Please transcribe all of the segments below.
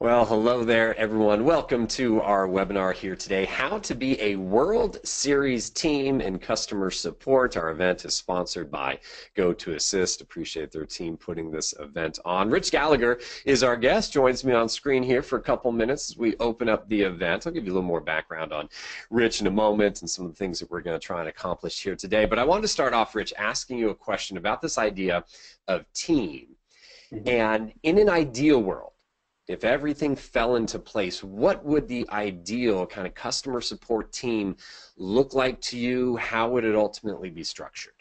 Well, hello there, everyone. Welcome to our webinar here today, How to be a World Series Team in Customer Support. Our event is sponsored by GoToAssist. Appreciate their team putting this event on. Rich Gallagher is our guest, joins me on screen here for a couple minutes as we open up the event. I'll give you a little more background on Rich in a moment and some of the things that we're going to try and accomplish here today. But I wanted to start off, Rich, asking you a question about this idea of team. Mm-hmm. And in an ideal world, if everything fell into place, what would the ideal kind of customer support team look like to you? How would it ultimately be structured?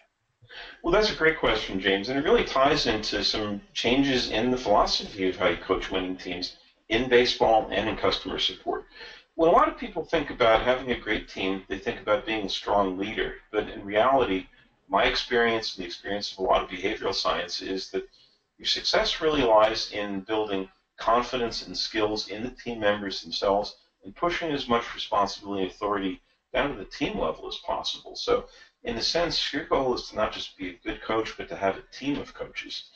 Well, that's a great question, James, and it really ties into some changes in the philosophy of how you coach winning teams in baseball and in customer support. When a lot of people think about having a great team, they think about being a strong leader, but in reality, my experience and the experience of a lot of behavioral science is that your success really lies in building confidence and skills in the team members themselves, and pushing as much responsibility and authority down to the team level as possible. So, in a sense, your goal is to not just be a good coach, but to have a team of coaches.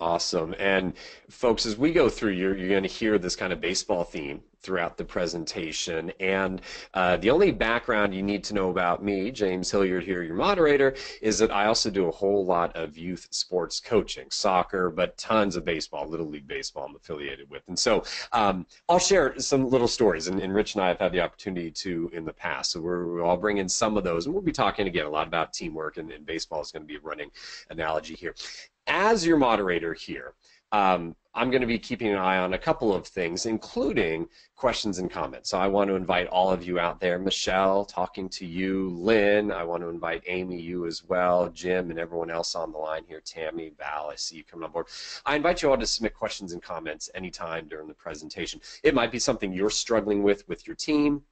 Awesome. And folks, as we go through, you're, you're going to hear this kind of baseball theme throughout the presentation. And uh, the only background you need to know about me, James Hilliard here, your moderator, is that I also do a whole lot of youth sports coaching, soccer, but tons of baseball, Little League Baseball I'm affiliated with. And so um, I'll share some little stories, and, and, Rich and I have had the opportunity to in the past. So we're, we will bring in some of those, and we'll be talking again a lot about teamwork, and, and baseball is going to be a running analogy here as your moderator here, um, I'm going to be keeping an eye on a couple of things, including questions and comments. So I want to invite all of you out there, Michelle, talking to you, Lynn. I want to invite Amy, you as well, Jim, and everyone else on the line here, Tammy, Val. I see you coming on board. I invite you all to submit questions and comments anytime during the presentation. It might be something you're struggling with with your team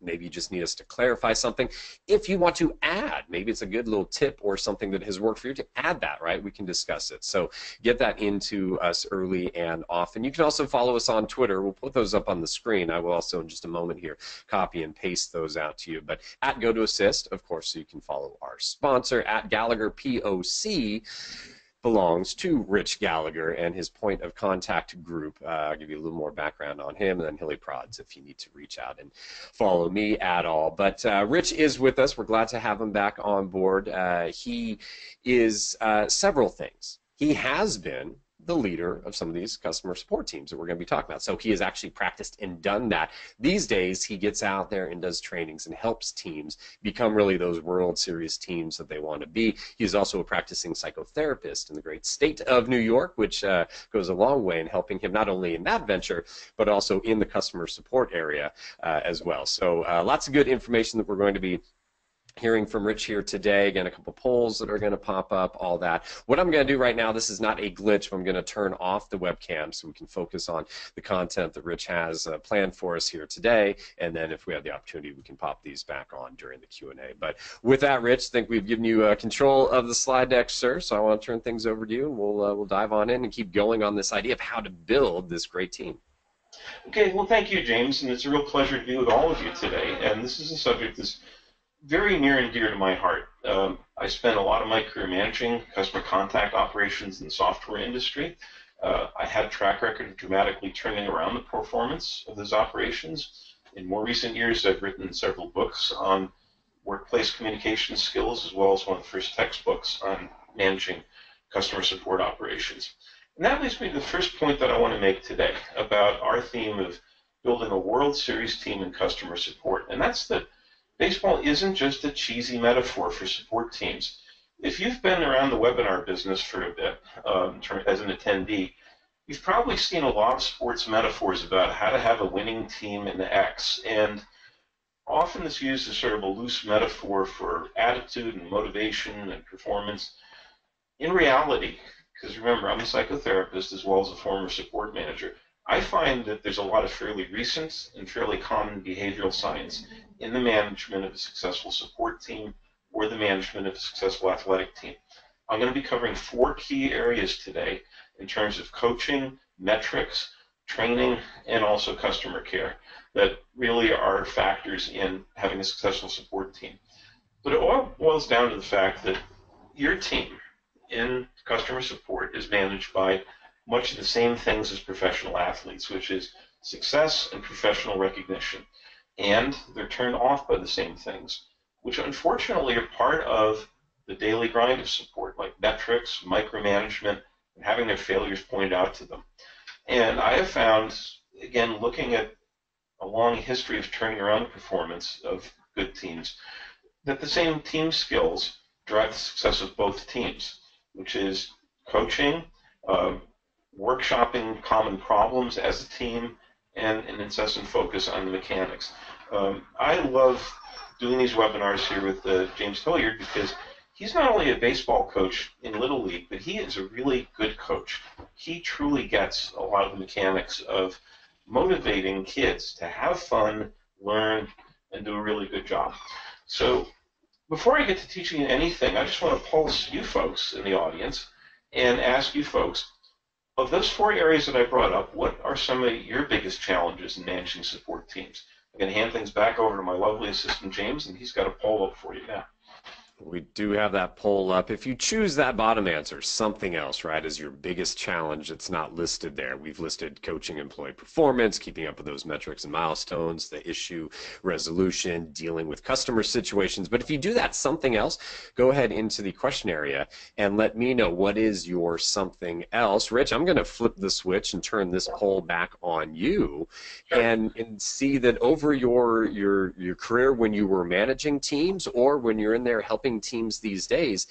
maybe you just need us to clarify something. If you want to add, maybe it's a good little tip or something that has worked for you to add that, right? We can discuss it. So get that into us early and often. You can also follow us on Twitter. We'll put those up on the screen. I will also, in just a moment here, copy and paste those out to you. But at GoToAssist, of course, so you can follow our sponsor at Gallagher POC belongs to Rich Gallagher and his point of contact group. Uh, I'll give you a little more background on him and then Hilly Prods if you need to reach out and follow me at all. But uh, Rich is with us. We're glad to have him back on board. Uh, he is uh, several things. He has been the leader of some of these customer support teams that we're going to be talking about. So he has actually practiced and done that. These days, he gets out there and does trainings and helps teams become really those World Series teams that they want to be. He's also a practicing psychotherapist in the great state of New York, which uh, goes a long way in helping him not only in that venture, but also in the customer support area uh, as well. So uh, lots of good information that we're going to be hearing from Rich here today. Again, a couple polls that are going to pop up, all that. What I'm going to do right now, this is not a glitch. I'm going to turn off the webcam so we can focus on the content that Rich has uh, planned for us here today. And then if we have the opportunity, we can pop these back on during the Q&A. But with that, Rich, I think we've given you uh, control of the slide deck, sir. So I want to turn things over to you, and we'll, uh, we'll dive on in and keep going on this idea of how to build this great team. Okay, well, thank you, James, and it's a real pleasure to be with all of you today. And this is a subject that's very near and dear to my heart. Um, I spent a lot of my career managing customer contact operations in the software industry. Uh, I had a track record of dramatically turning around the performance of those operations. In more recent years, I've written several books on workplace communication skills, as well as one of the first textbooks on managing customer support operations. And that leads me to the first point that I want to make today about our theme of building a World Series team in customer support. And that's that baseball isn't just a cheesy metaphor for support teams. If you've been around the webinar business for a bit um, as an attendee, you've probably seen a lot of sports metaphors about how to have a winning team in the X. And often it's used as sort of a loose metaphor for attitude and motivation and performance. In reality, because remember, I'm a psychotherapist as well as a former support manager, I find that there's a lot of fairly recent and fairly common behavioral science in the management of a successful support team or the management of a successful athletic team. I'm going to be covering four key areas today in terms of coaching, metrics, training, and also customer care that really are factors in having a successful support team. But it all boils down to the fact that your team in customer support is managed by much of the same things as professional athletes, which is success and professional recognition. And they're turned off by the same things, which unfortunately are part of the daily grind of support, like metrics, micromanagement, and having their failures pointed out to them. And I have found, again, looking at a long history of turning around the performance of good teams, that the same team skills drive the success of both teams, which is coaching, uh, workshopping common problems as a team, and an incessant focus on the mechanics. Um, I love doing these webinars here with uh, James Hilliard because he's not only a baseball coach in Little League, but he is a really good coach. He truly gets a lot of the mechanics of motivating kids to have fun, learn, and do a really good job. So before I get to teaching anything, I just want to pulse you folks in the audience and ask you folks, of those four areas that I brought up, what are some of your biggest challenges in managing support teams? I'm going to hand things back over to my lovely assistant James, and he's got a poll up for you now. We do have that poll up. If you choose that bottom answer, something else, right, is your biggest challenge that's not listed there. We've listed coaching employee performance, keeping up with those metrics and milestones, the issue resolution, dealing with customer situations. But if you do that something else, go ahead into the question area and let me know what is your something else. Rich, I'm going to flip the switch and turn this poll back on you and, and see that over your, your, your career when you were managing teams or when you're in there helping teams these days.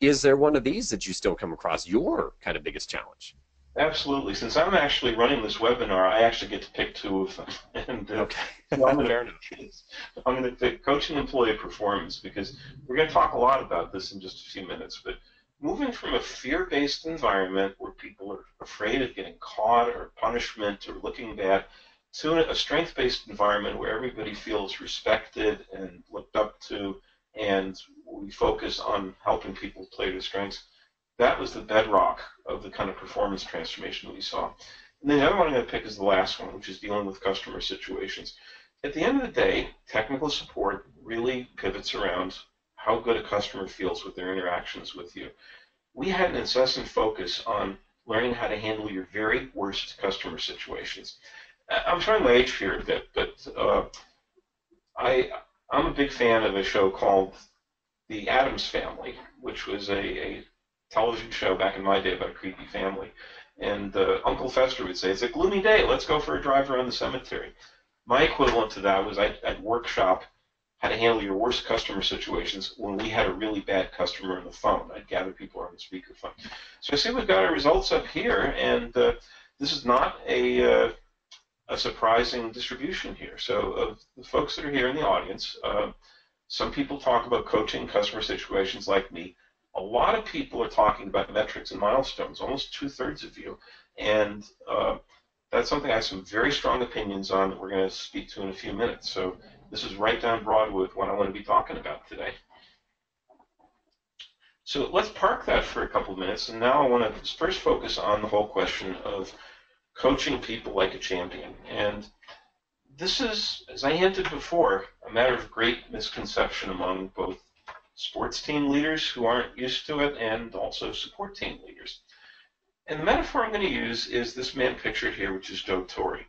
Is there one of these that you still come across your kind of biggest challenge? Absolutely. Since I'm actually running this webinar, I actually get to pick two of them. And, uh, okay. so I'm going to pick coaching employee performance because we're going to talk a lot about this in just a few minutes. But moving from a fear-based environment where people are afraid of getting caught or punishment or looking bad to a strength-based environment where everybody feels respected and looked up to and we focus on helping people play their strengths. That was the bedrock of the kind of performance transformation that we saw. And then the other one I'm going to pick is the last one, which is dealing with customer situations. At the end of the day, technical support really pivots around how good a customer feels with their interactions with you. We had an incessant focus on learning how to handle your very worst customer situations. I'm showing my age here a bit, but uh, I I'm a big fan of a show called The Addams Family, which was a, a television show back in my day about a creepy family. And uh, Uncle Fester would say, "It's a gloomy day. Let's go for a drive around the cemetery." My equivalent to that was I'd, workshop how to handle your worst customer situations when we had a really bad customer on the phone. I'd gather people on the speakerphone. So I see we've got our results up here, and uh, this is not a uh, a surprising distribution here. So of the folks that are here in the audience, uh, some people talk about coaching customer situations like me. A lot of people are talking about metrics and milestones, almost two-thirds of you. And uh, that's something I have some very strong opinions on that we're going to speak to in a few minutes. So this is right down Broadway what I want to be talking about today. So let's park that for a couple of minutes, and now I want to first focus on the whole question of coaching people like a champion. And this is, as I hinted before, a matter of great misconception among both sports team leaders who aren't used to it and also support team leaders. And the metaphor I'm going to use is this man pictured here, which is Joe Torre.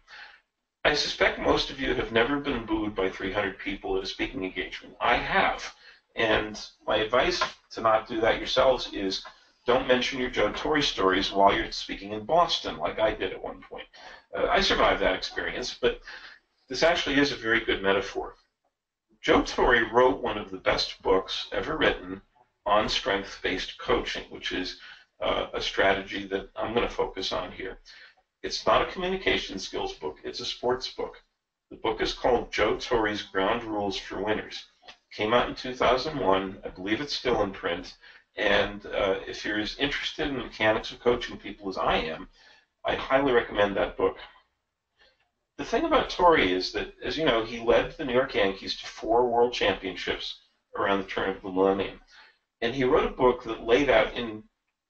I suspect most of you have never been booed by 300 people at a speaking engagement. I have. And my advice to not do that yourselves is don't mention your Joe Torre stories while you're speaking in Boston, like I did at one point. Uh, I survived that experience, but this actually is a very good metaphor. Joe Torre wrote one of the best books ever written on strength based coaching, which is uh, a strategy that I'm going to focus on here. It's not a communication skills book, it's a sports book. The book is called Joe Torre's Ground Rules for Winners. Came out in 2001. I believe it's still in print. And uh, if you're as interested in the mechanics of coaching people as I am, I highly recommend that book. The thing about Torre is that, as you know, he led the New York Yankees to four world championships around the turn of the millennium. And he wrote a book that laid out in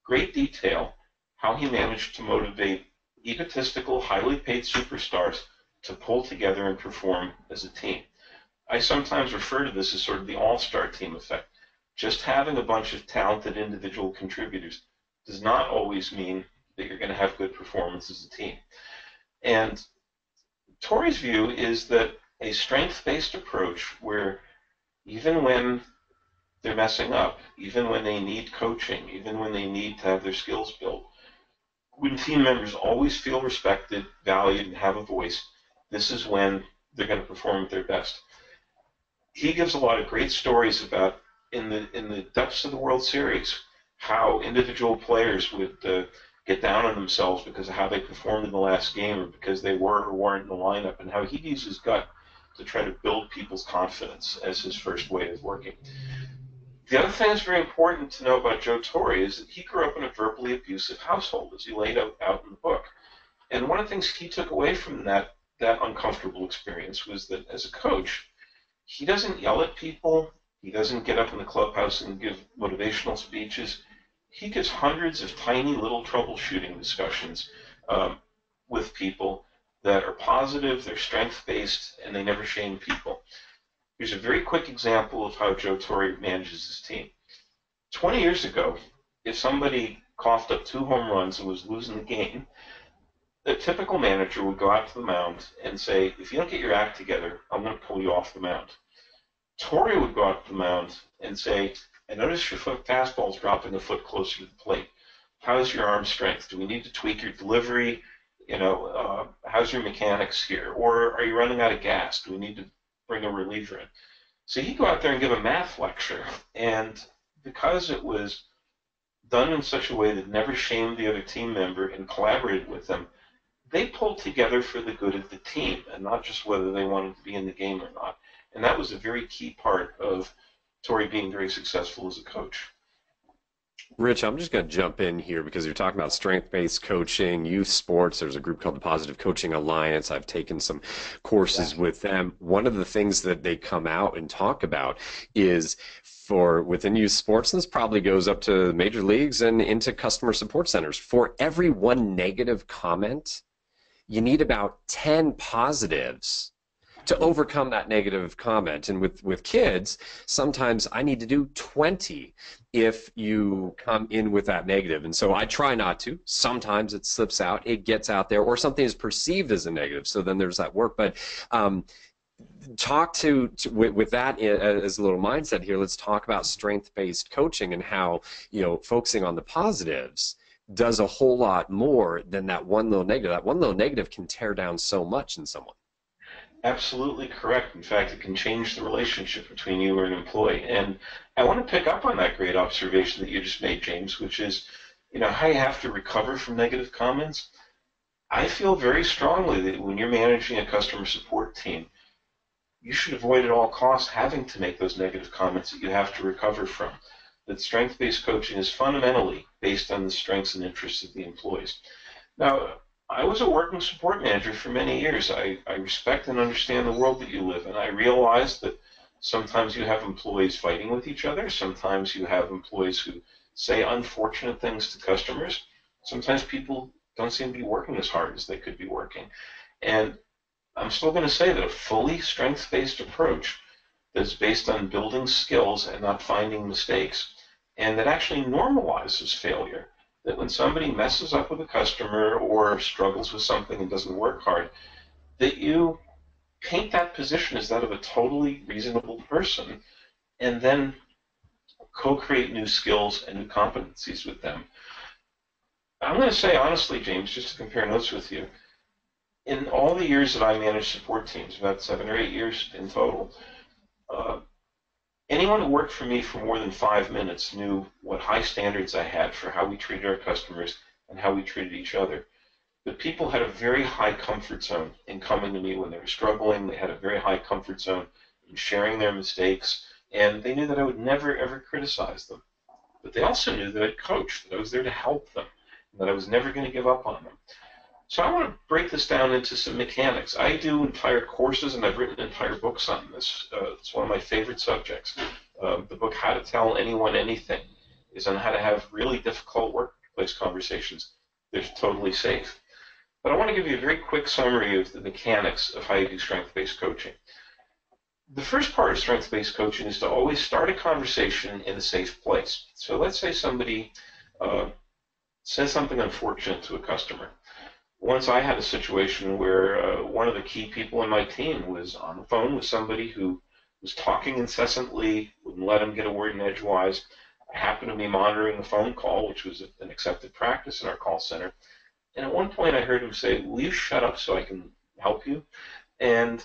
great detail how he managed to motivate egotistical, highly paid superstars to pull together and perform as a team. I sometimes refer to this as sort of the all-star team effect just having a bunch of talented individual contributors does not always mean that you're going to have good performance as a team. And Torre's view is that a strength-based approach where even when they're messing up, even when they need coaching, even when they need to have their skills built, when team members always feel respected, valued, and have a voice, this is when they're going to perform at their best. He gives a lot of great stories about in the in the depths of the World Series how individual players would uh, get down on themselves because of how they performed in the last game or because they were or weren't in the lineup, and how he used his gut to try to build people's confidence as his first way of working. The other thing that's very important to know about Joe Torre is that he grew up in a verbally abusive household, as he laid out, out in the book. And one of the things he took away from that that uncomfortable experience was that as a coach, he doesn't yell at people. He doesn't get up in the clubhouse and give motivational speeches. He gets hundreds of tiny little troubleshooting discussions um, with people that are positive, they're strength based, and they never shame people. Here's a very quick example of how Joe Torre manages his team. 20 years ago, if somebody coughed up two home runs and was losing the game, the typical manager would go out to the mound and say, if you don't get your act together, I'm going to pull you off the mound. Torre would go out to the mound and say, I notice your foot fastball is dropping a foot closer to the plate. How's your arm strength? Do we need to tweak your delivery? You know, uh, how's your mechanics here? Or are you running out of gas? Do we need to bring a reliever in. So he'd go out there and give a math lecture, and because it was done in such a way that never shamed the other team member and collaborated with them, they pulled together for the good of the team and not just whether they wanted to be in the game or not. And that was a very key part of Torre being very successful as a coach. Rich, I'm just going to jump in here because you're talking about strength based coaching, youth sports. There's a group called the Positive Coaching Alliance. I've taken some courses with them. One of the things that they come out and talk about is for within youth sports, and this probably goes up to major leagues and into customer support centers. For every one negative comment, you need about 10 positives to overcome that negative comment. And with, with kids, sometimes I need to do 20 if you come in with that negative. And so I try not to. Sometimes it slips out, it gets out there, or something is perceived as a negative. So then there's that work. But um, talk to, to with, with, that as a little mindset here let's talk about strength-based coaching and how you know focusing on the positives does a whole lot more than that one little negative that one little negative can tear down so much in someone absolutely correct. In fact, it can change the relationship between you and an employee. And I want to pick up on that great observation that you just made, James, which is, you know, how you have to recover from negative comments. I feel very strongly that when you're managing a customer support team, you should avoid at all costs having to make those negative comments that you have to recover from. That strength-based coaching is fundamentally based on the strengths and interests of the employees. Now, I was a working support manager for many years. I, I respect and understand the world that you live in. I realize that sometimes you have employees fighting with each other. Sometimes you have employees who say unfortunate things to customers. Sometimes people don't seem to be working as hard as they could be working. And I'm still going to say that a fully strength based approach that's based on building skills and not finding mistakes, and that actually normalizes failure that when somebody messes up with a customer or struggles with something and doesn't work hard, that you paint that position as that of a totally reasonable person and then co-create new skills and new competencies with them. I'm going to say honestly, James, just to compare notes with you, in all the years that I managed support teams, about seven or eight years in total, uh, Anyone who worked for me for more than five minutes knew what high standards I had for how we treated our customers and how we treated each other. But people had a very high comfort zone in coming to me when they were struggling. They had a very high comfort zone in sharing their mistakes, and they knew that I would never ever criticize them. But they also knew that I'd coach, that I was there to help them, and that I was never going to give up on them. So I want to break this down into some mechanics. I do entire courses, and I've written entire books on this. Uh, it's one of my favorite subjects. Uh, the book How to Tell Anyone Anything is on how to have really difficult workplace conversations that are totally safe. But I want to give you a very quick summary of the mechanics of how you do strength-based coaching. The first part of strength-based coaching is to always start a conversation in a safe place. So let's say somebody uh, says something unfortunate to a customer. Once I had a situation where uh, one of the key people in my team was on the phone with somebody who was talking incessantly, wouldn't let him get a word in edgewise. I happened to be monitoring the phone call, which was an accepted practice in our call center. And at one point I heard him say, Will you shut up so I can help you? And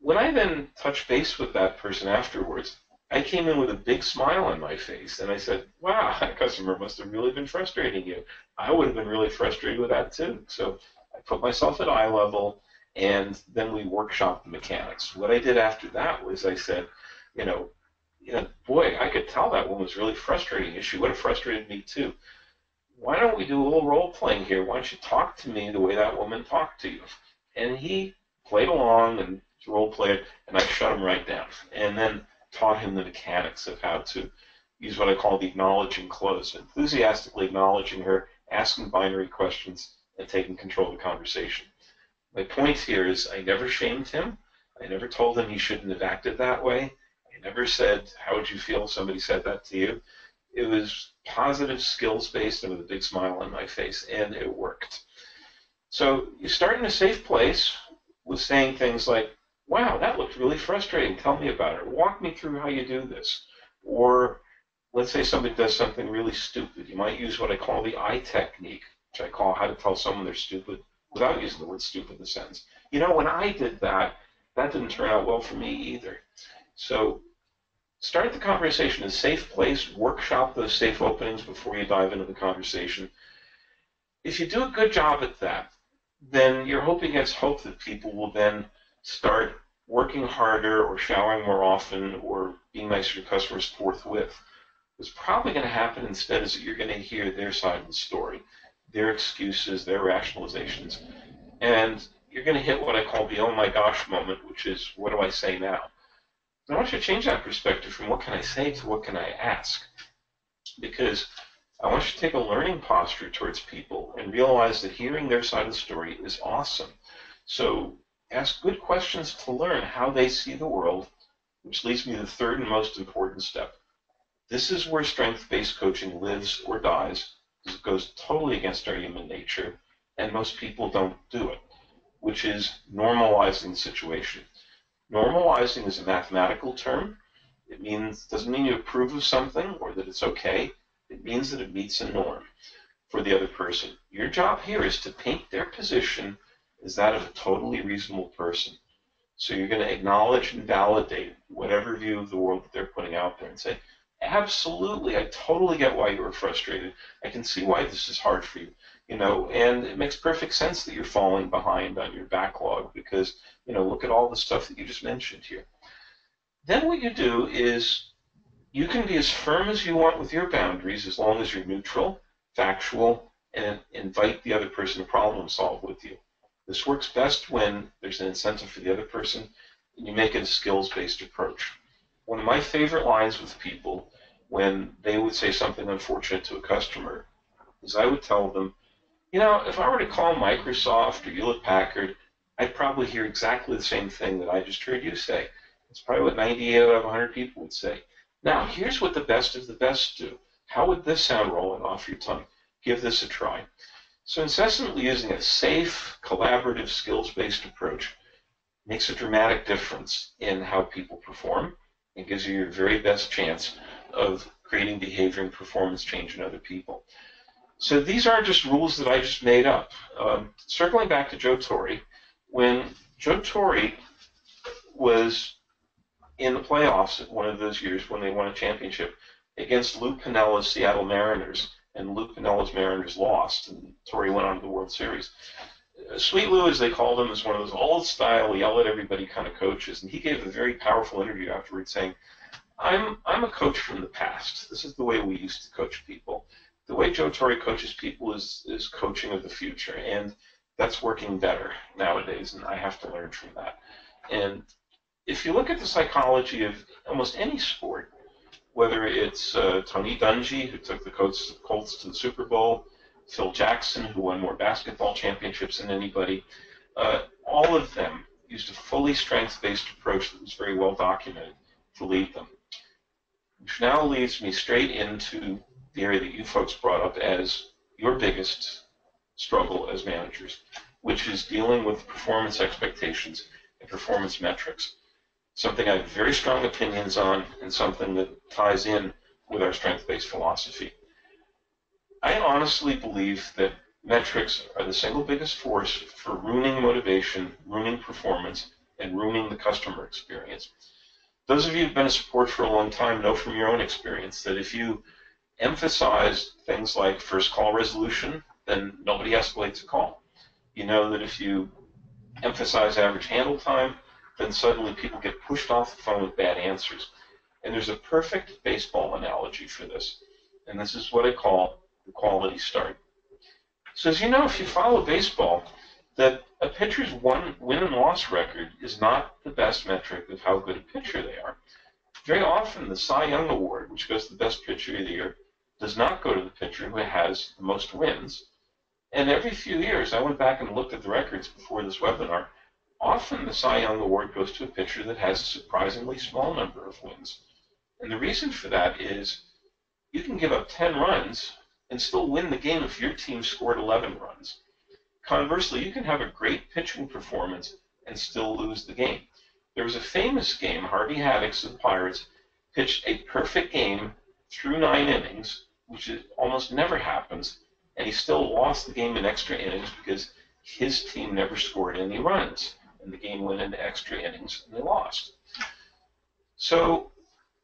when I then touched base with that person afterwards, I came in with a big smile on my face and I said, Wow, that customer must have really been frustrating you. I would have been really frustrated with that too. So I put myself at eye level and then we workshopped the mechanics. What I did after that was I said, you know, you know, boy, I could tell that one was really frustrating you. She would have frustrated me too. Why don't we do a little role playing here? Why don't you talk to me the way that woman talked to you? And he played along and role played, and I shut him right down. And then taught him the mechanics of how to use what I call the acknowledging close, enthusiastically acknowledging her, asking binary questions, and taking control of the conversation. My point here is I never shamed him. I never told him he shouldn't have acted that way. I never said, How would you feel if somebody said that to you? It was positive, skills based, and with a big smile on my face, and it worked. So you start in a safe place with saying things like, Wow, that looked really frustrating. Tell me about it. Walk me through how you do this. Or let's say somebody does something really stupid. You might use what I call the I technique, which I call how to tell someone they're stupid without using the word stupid in the sentence. You know, when I did that, that didn't turn out well for me either. So start the conversation in a safe place, workshop those safe openings before you dive into the conversation. If you do a good job at that, then you're hoping against hope that people will then start working harder or showering more often or being nicer to customers forthwith. What's probably going to happen instead is that you're going to hear their side of the story their excuses, their rationalizations. And you're going to hit what I call the oh my gosh moment, which is what do I say now? And I want you to change that perspective from what can I say to what can I ask? Because I want you to take a learning posture towards people and realize that hearing their side of the story is awesome. So ask good questions to learn how they see the world, which leads me to the third and most important step. This is where strength based coaching lives or dies because it goes totally against our human nature, and most people don't do it, which is normalizing the situation. Normalizing is a mathematical term. It means doesn't mean you approve of something or that it's okay. It means that it meets a norm for the other person. Your job here is to paint their position as that of a totally reasonable person. So you're going to acknowledge and validate whatever view of the world that they're putting out there and say, absolutely, I totally get why you were frustrated. I can see why this is hard for you. You know, and it makes perfect sense that you're falling behind on your backlog because, you know, look at all the stuff that you just mentioned here. Then what you do is you can be as firm as you want with your boundaries as long as you're neutral, factual, and invite the other person to problem solve with you. This works best when there's an incentive for the other person and you make it a skills based approach one of my favorite lines with people when they would say something unfortunate to a customer is I would tell them, you know, if I were to call Microsoft or Hewlett Packard, I'd probably hear exactly the same thing that I just heard you say. It's probably what 98 out of 100 people would say. Now, here's what the best of the best do. How would this sound rolling off your tongue? Give this a try. So incessantly using a safe, collaborative, skills-based approach makes a dramatic difference in how people perform and gives you your very best chance of creating behavior and performance change in other people. So these aren't just rules that I just made up. Um, circling back to Joe Torre, when Joe Torre was in the playoffs one of those years when they won a championship against Lou Piniella's Seattle Mariners, and Lou Piniella's Mariners lost, and Torre went on to the World Series. Uh, Sweet Lou, as they called him, is one of those old style, yell at everybody kind of coaches. And he gave a very powerful interview afterwards saying, I'm, I'm a coach from the past. This is the way we used to coach people. The way Joe Torre coaches people is, is coaching of the future. And that's working better nowadays, and I have to learn from that. And if you look at the psychology of almost any sport, whether it's uh, Tony Dungy, who took the Colts, Colts to the Super Bowl, Phil Jackson, who won more basketball championships than anybody. Uh, all of them used a fully strength-based approach that was very well documented to lead them. Which now leads me straight into the area that you folks brought up as your biggest struggle as managers, which is dealing with performance expectations and performance metrics. Something I have very strong opinions on and something that ties in with our strength-based philosophy. I honestly believe that metrics are the single biggest force for ruining motivation, ruining performance, and ruining the customer experience. Those of you who've been in support for a long time know from your own experience that if you emphasize things like first call resolution, then nobody escalates a call. You know that if you emphasize average handle time, then suddenly people get pushed off the phone with bad answers. And there's a perfect baseball analogy for this. And this is what I call the quality start. So as you know, if you follow baseball, that a pitcher's one win and loss record is not the best metric of how good a pitcher they are. Very often, the Cy Young Award, which goes to the best pitcher of the year, does not go to the pitcher who has the most wins. And every few years, I went back and looked at the records before this webinar. Often, the Cy Young Award goes to a pitcher that has a surprisingly small number of wins. And the reason for that is you can give up 10 runs and still win the game if your team scored 11 runs. Conversely, you can have a great pitching performance and still lose the game. There was a famous game, Harvey Haddix of the Pirates pitched a perfect game through nine innings, which almost never happens, and he still lost the game in extra innings because his team never scored any runs, and the game went into extra innings and they lost. So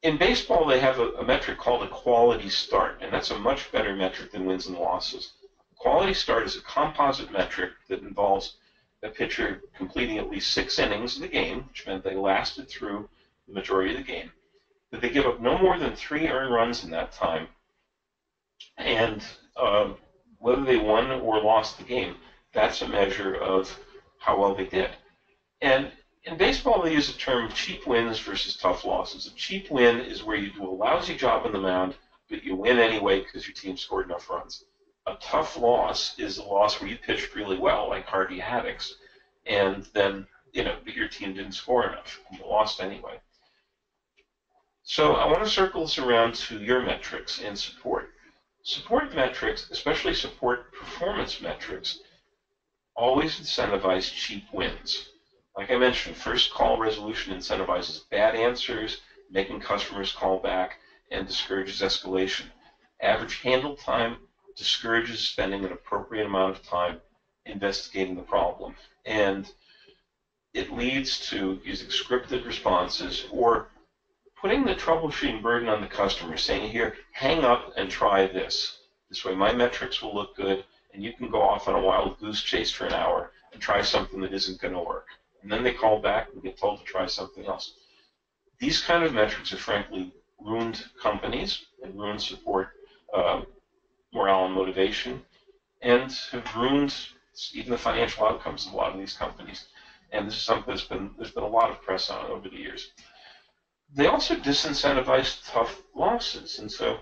in baseball, they have a, a metric called a quality start, and that's a much better metric than wins and losses. A quality start is a composite metric that involves a pitcher completing at least six innings of the game, which meant they lasted through the majority of the game, that they give up no more than three earned runs in that time, and uh, whether they won or lost the game, that's a measure of how well they did. And in baseball, they use the term cheap wins versus tough losses. A cheap win is where you do a lousy job on the mound, but you win anyway because your team scored enough runs a tough loss is a loss where you pitched really well, like Harvey Haddix, and then you know your team didn't score enough and you lost anyway. So I want to circle this around to your metrics and support. Support metrics, especially support performance metrics, always incentivize cheap wins. Like I mentioned, first call resolution incentivizes bad answers, making customers call back, and discourages escalation. Average handle time discourages spending an appropriate amount of time investigating the problem. And it leads to using scripted responses or putting the troubleshooting burden on the customer, saying, here, hang up and try this. This way my metrics will look good, and you can go off on a wild goose chase for an hour and try something that isn't going to work. And then they call back and get told to try something else. These kind of metrics have frankly ruined companies and ruined support um, morale and motivation, and have ruined even the financial outcomes of a lot of these companies. And this is something that's been there's been a lot of press on over the years. They also disincentivize tough losses, and so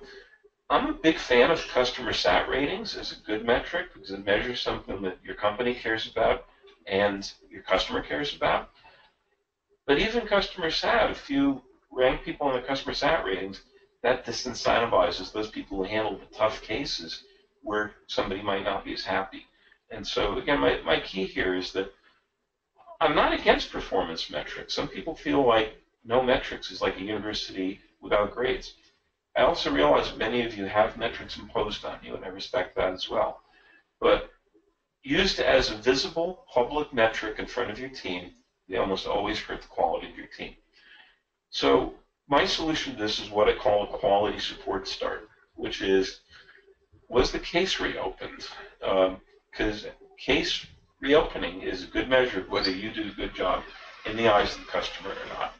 I'm a big fan of customer sat ratings as a good metric because it measures something that your company cares about and your customer cares about. But even customer sat, if you rank people on the customer sat ratings, that disincentivizes those people who handle the tough cases where somebody might not be as happy. And so, again, my, my key here is that I'm not against performance metrics. Some people feel like no metrics is like a university without grades. I also realize many of you have metrics imposed on you, and I respect that as well. But used as a visible public metric in front of your team, they almost always hurt the quality of your team. So my solution to this is what I call a quality support start, which is was the case reopened? Because um, case reopening is a good measure of whether you did a good job in the eyes of the customer or not.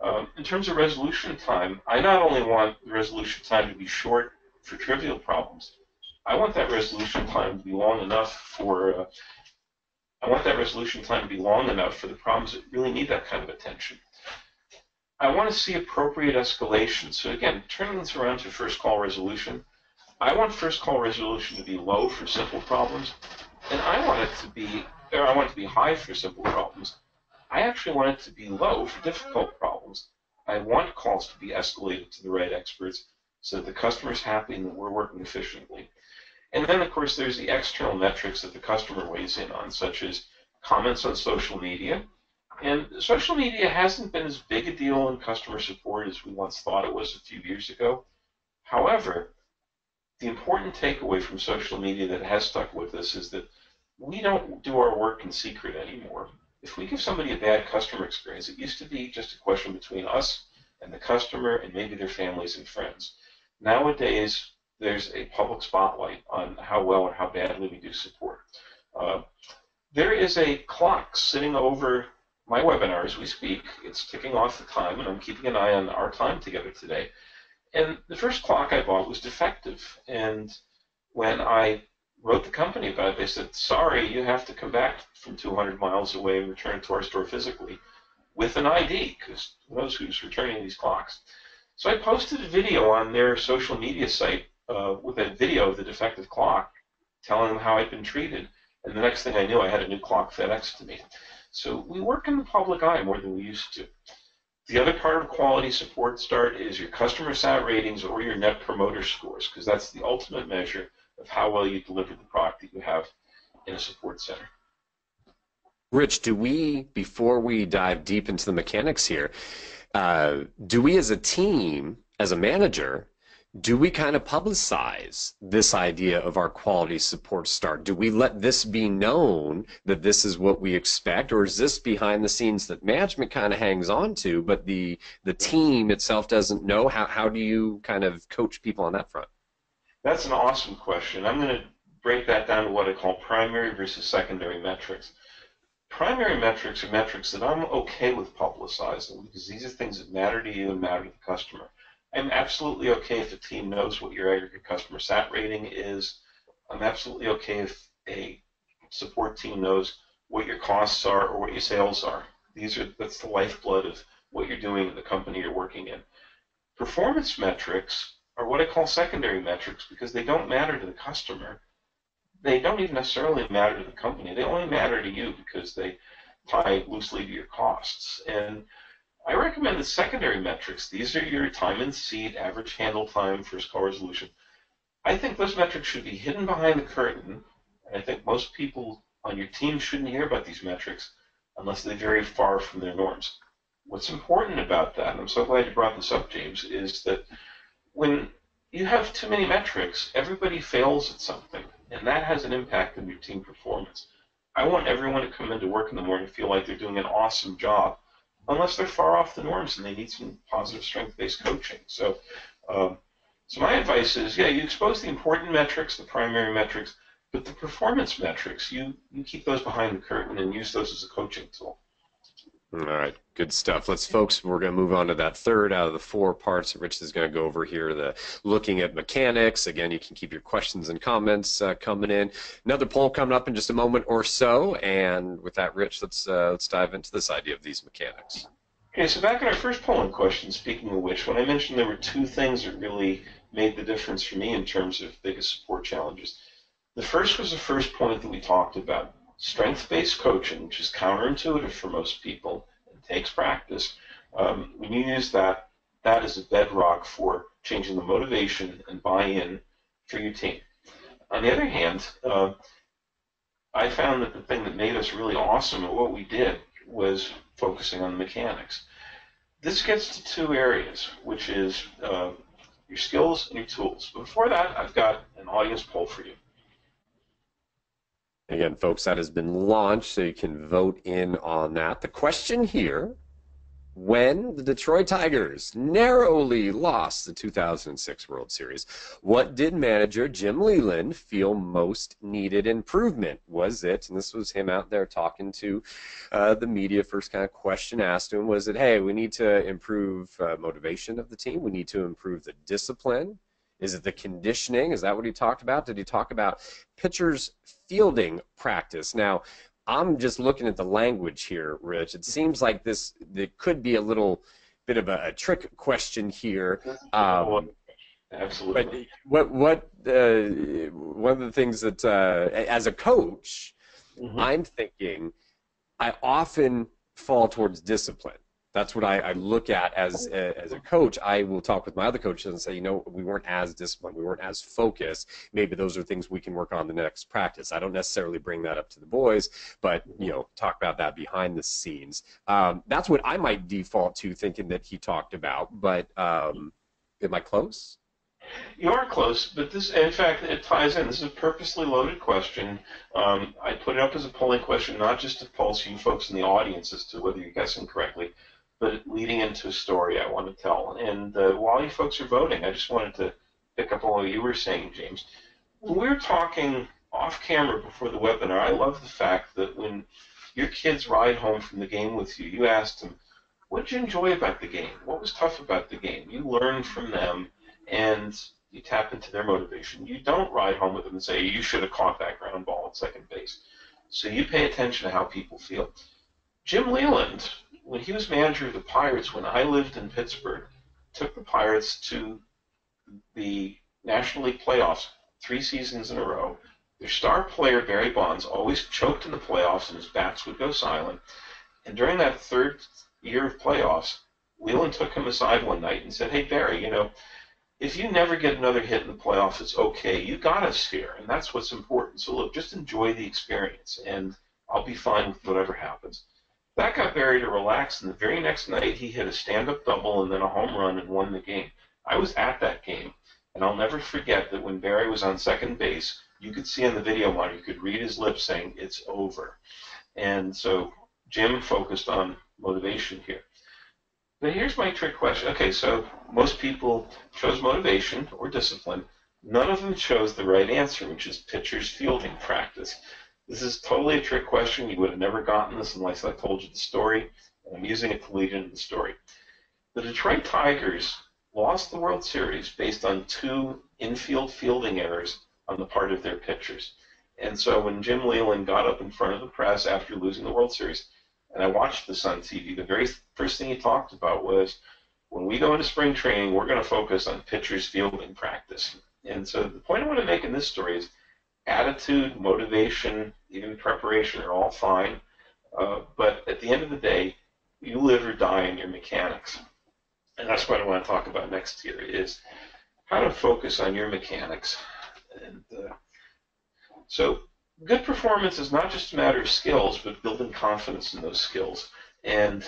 Um, in terms of resolution time, I not only want resolution time to be short for trivial problems, I want that resolution time to be long enough for uh, I want that resolution time to be long enough for the problems that really need that kind of attention. I want to see appropriate escalation. So again, turning this around to first call resolution, I want first call resolution to be low for simple problems, and I want it to be, or I want it to be high for simple problems. I actually want it to be low for difficult problems. I want calls to be escalated to the right experts so that the customer is happy and that we're working efficiently. And then, of course, there's the external metrics that the customer weighs in on, such as comments on social media. And social media hasn't been as big a deal in customer support as we once thought it was a few years ago. However, the important takeaway from social media that has stuck with us is that we don't do our work in secret anymore. If we give somebody a bad customer experience, it used to be just a question between us and the customer and maybe their families and friends. Nowadays, there's a public spotlight on how well or how badly we do support. Uh, there is a clock sitting over my webinar as we speak. It's ticking off the time, and I'm keeping an eye on our time together today. And the first clock I bought was defective. And when I wrote the company about it, they said, sorry, you have to come back from 200 miles away and return to our store physically with an ID, because who knows who's returning these clocks. So I posted a video on their social media site uh, with a video of the defective clock, telling them how I'd been treated. And the next thing I knew, I had a new clock FedEx to me. So we work in the public eye more than we used to. The other part of quality support start is your customer sat ratings or your net promoter scores, because that's the ultimate measure of how well you deliver the product that you have in a support center. Rich, do we, before we dive deep into the mechanics here, uh, do we as a team, as a manager, do we kind of publicize this idea of our quality support start? Do we let this be known that this is what we expect, or is this behind the scenes that management kind of hangs on to, but the the team itself doesn't know? How how do you kind of coach people on that front? That's an awesome question. I'm going to break that down to what I call primary versus secondary metrics. Primary metrics are metrics that I'm okay with publicizing because these are things that matter to you and matter to the customer. I'm absolutely okay if the team knows what your aggregate customer sat rating is. I'm absolutely okay if a support team knows what your costs are or what your sales are. These are that's the lifeblood of what you're doing in the company you're working in. Performance metrics are what I call secondary metrics because they don't matter to the customer they don't even necessarily matter to the company. They only matter to you because they tie loosely to your costs. And I recommend the secondary metrics. These are your time in seat, average handle time, first call resolution. I think those metrics should be hidden behind the curtain. And I think most people on your team shouldn't hear about these metrics unless they vary far from their norms. What's important about that, and I'm so glad you brought this up, James, is that when you have too many metrics, everybody fails at something and that has an impact on your team performance. I want everyone to come into work in the morning and feel like they're doing an awesome job, unless they're far off the norms and they need some positive strength-based coaching. So, um, so my advice is, yeah, you expose the important metrics, the primary metrics, but the performance metrics, you you keep those behind the curtain and use those as a coaching tool. All right, good stuff. Let's, folks, we're going to move on to that third out of the four parts Rich is going to go over here. The looking at mechanics. Again, you can keep your questions and comments uh, coming in. Another poll coming up in just a moment or so. And with that, Rich, let's uh, let's dive into this idea of these mechanics. Okay, so back in our first polling question, speaking of which, when I mentioned there were two things that really made the difference for me in terms of biggest support challenges, the first was the first point that we talked about strength-based coaching, which is counterintuitive for most people and takes practice, um, when you use that, that is a bedrock for changing the motivation and buy-in for your team. On the other hand, uh, I found that the thing that made us really awesome at what we did was focusing on the mechanics. This gets to two areas, which is uh, your skills and your tools. But before that, I've got an audience poll for you. Again, folks, that has been launched, so you can vote in on that. The question here when the Detroit Tigers narrowly lost the 2006 World Series, what did manager Jim Leyland feel most needed improvement? Was it, and this was him out there talking to uh, the media, first kind of question asked him, was it, hey, we need to improve uh, motivation of the team, we need to improve the discipline? Is it the conditioning? Is that what he talked about? Did he talk about pitchers fielding practice? Now, I'm just looking at the language here, Rich. It seems like this there could be a little bit of a, a trick question here. Um, Absolutely. But what what uh, one of the things that uh, as a coach, mm-hmm. I'm thinking, I often fall towards discipline. That's what I, I look at as a, as a coach. I will talk with my other coaches and say, you know, we weren't as disciplined, we weren't as focused. Maybe those are things we can work on the next practice. I don't necessarily bring that up to the boys, but you know, talk about that behind the scenes. Um, that's what I might default to, thinking that he talked about. But um, am I close? You are close, but this, in fact, it ties in. This is a purposely loaded question. Um, I put it up as a polling question, not just to pulse you folks in the audience as to whether you're guessing correctly, but leading into a story I want to tell. And uh, while you folks are voting, I just wanted to pick up on what you were saying, James. When we were talking off camera before the webinar, I love the fact that when your kids ride home from the game with you, you asked them, what did you enjoy about the game? What was tough about the game? You learn from them and you tap into their motivation. You don't ride home with them and say, you should have caught that ground ball at second base. So you pay attention to how people feel. Jim Leyland when he was manager of the Pirates, when I lived in Pittsburgh, took the Pirates to the National League playoffs three seasons in a row. Their star player, Barry Bonds, always choked in the playoffs and his bats would go silent. And during that third year of playoffs, Leyland took him aside one night and said, Hey, Barry, you know, if you never get another hit in the playoffs, it's okay. You got us here, and that's what's important. So, look, just enjoy the experience, and I'll be fine with whatever happens. That got Barry to relax, and the very next night he hit a stand-up double and then a home run and won the game. I was at that game, and I'll never forget that when Barry was on second base, you could see on the video monitor, you could read his lips saying, it's over. And so Jim focused on motivation here. But here's my trick question. Okay, so most people chose motivation or discipline. None of them chose the right answer, which is pitcher's fielding practice. This is totally a trick question. You would have never gotten this unless I told you the story. And I'm using it to lead into the story. The Detroit Tigers lost the World Series based on two infield fielding errors on the part of their pitchers. And so when Jim Leyland got up in front of the press after losing the World Series, and I watched this on TV, the very first thing he talked about was when we go into spring training, we're going to focus on pitchers' fielding practice. And so the point I want to make in this story is attitude, motivation, even preparation are all fine. Uh, but at the end of the day, you live or die in your mechanics. And that's what I want to talk about next here is how to focus on your mechanics. And uh, so good performance is not just a matter of skills, but building confidence in those skills. And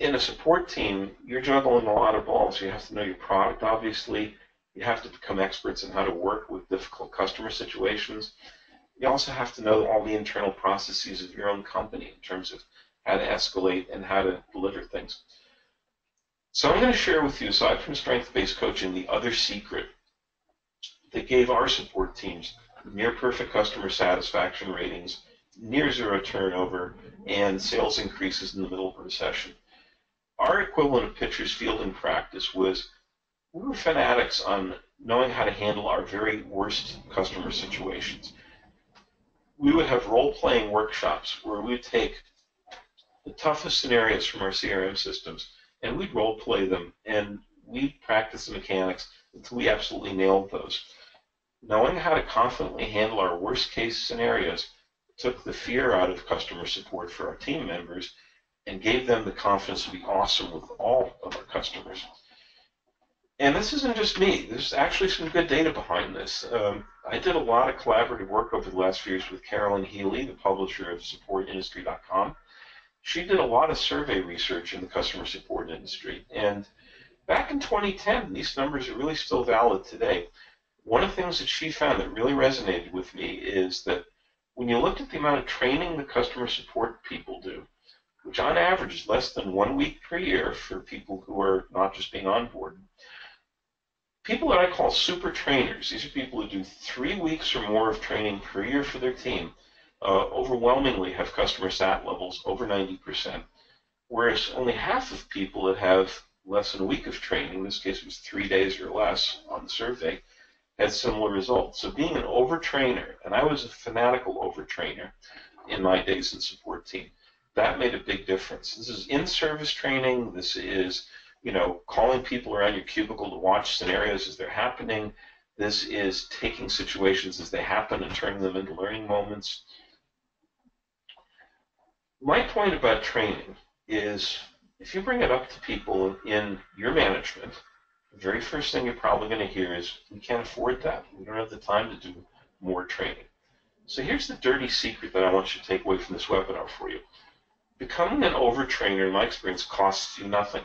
in a support team, you're juggling a lot of balls. You have to know your product, obviously. You have to become experts in how to work with difficult customer situations. You also have to know all the internal processes of your own company in terms of how to escalate and how to deliver things. So I'm going to share with you, aside from strength-based coaching, the other secret that gave our support teams near perfect customer satisfaction ratings, near zero turnover, and sales increases in the middle of a recession. Our equivalent of pitchers fielding practice was we were fanatics on knowing how to handle our very worst customer situations. We would have role playing workshops where we'd take the toughest scenarios from our CRM systems and we'd role play them and we'd practice the mechanics until we absolutely nailed those. Knowing how to confidently handle our worst case scenarios took the fear out of customer support for our team members and gave them the confidence to be awesome with all of our customers. And this isn't just me. There's actually some good data behind this. Um, I did a lot of collaborative work over the last few years with Carolyn Healy, the publisher of SupportIndustry.com. She did a lot of survey research in the customer support industry. And back in 2010, these numbers are really still valid today. One of the things that she found that really resonated with me is that when you looked at the amount of training the customer support people do, which on average is less than one week per year for people who are not just being onboarded, people that I call super trainers, these are people who do three weeks or more of training per year for their team, uh, overwhelmingly have customer sat levels over 90%, whereas only half of people that have less than a week of training, in this case it was three days or less on the survey, had similar results. So being an overtrainer, and I was a fanatical overtrainer in my days in support team, that made a big difference. This is in-service training. This is you know, calling people around your cubicle to watch scenarios as they're happening. This is taking situations as they happen and turning them into learning moments. My point about training is if you bring it up to people in your management, the very first thing you're probably going to hear is, we can't afford that. We don't have the time to do more training. So here's the dirty secret that I want you to take away from this webinar for you. Becoming an overtrainer, in my experience, costs you nothing.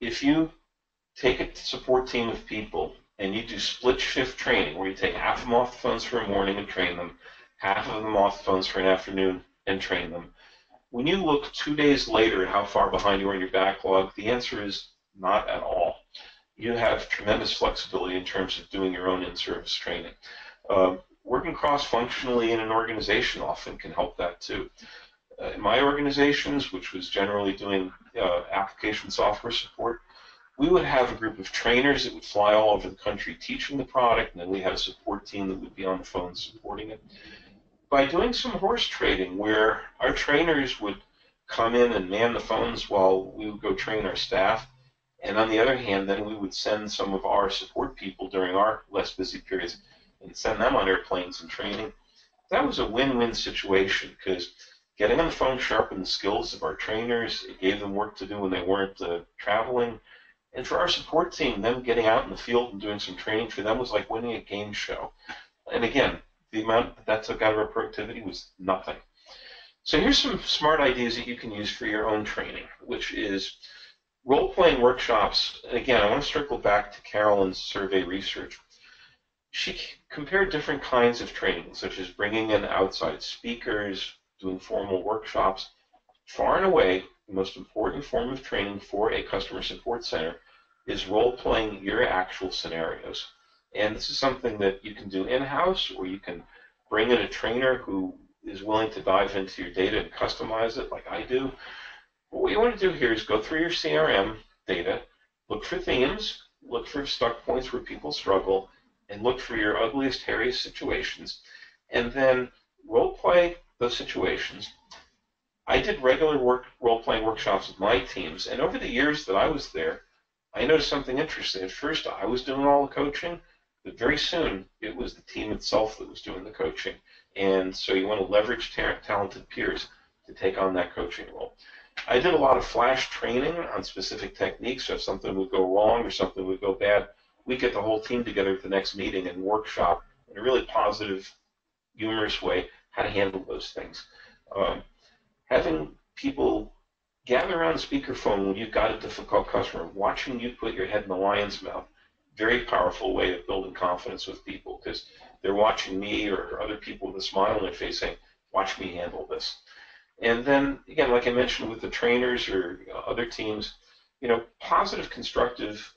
If you take a support team of people and you do split shift training, where you take half of them off the phones for a morning and train them, half of them off the phones for an afternoon and train them, when you look two days later at how far behind you are in your backlog, the answer is not at all. You have tremendous flexibility in terms of doing your own in-service training. Um, working cross-functionally in an organization often can help that too. Uh, in my organizations, which was generally doing uh, application software support, we would have a group of trainers that would fly all over the country teaching the product, and then we had a support team that would be on the phone supporting it by doing some horse trading where our trainers would come in and man the phones while we would go train our staff. And on the other hand, then we would send some of our support people during our less busy periods and send them on airplanes and training. That was a win-win situation because getting on the phone sharpened the skills of our trainers. It gave them work to do when they weren't uh, traveling. And for our support team, them getting out in the field and doing some training for them was like winning a game show. And again, the amount that, that took out of our productivity was nothing. So here's some smart ideas that you can use for your own training, which is role-playing workshops. Again, I want to circle back to Carolyn's survey research. She compared different kinds of training, such as bringing in outside speakers, doing formal workshops. Far and away, the most important form of training for a customer support center is role-playing your actual scenarios. And this is something that you can do in-house, or you can bring in a trainer who is willing to dive into your data and customize it like I do. What you want to do here is go through your CRM data, look for themes, look for stuck points where people struggle, and look for your ugliest, hairiest situations, and then role play those situations. I did regular work role playing workshops with my teams, and over the years that I was there, I noticed something interesting. At first, I was doing all the coaching, but very soon, it was the team itself that was doing the coaching. And so you want to leverage ta- talented peers to take on that coaching role. I did a lot of flash training on specific techniques. So if something would go wrong or something would go bad, we get the whole team together at the next meeting and workshop in a really positive, humorous way how to handle those things. Um, having people gather around speakerphone when you've got a difficult customer, watching you put your head in the lion's mouth, very powerful way of building confidence with people because they're watching me or other people with a smile on their face saying, watch me handle this. And then, again, like I mentioned with the trainers or other teams, you know, positive, constructive,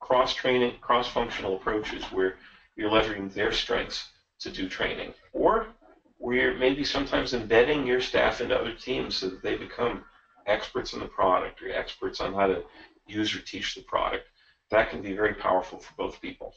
cross-training, cross-functional approaches where you're leveraging their strengths to do training. Or you're maybe sometimes embedding your staff into other teams so that they become experts in the product or experts on how to use or teach the product that can be very powerful for both people.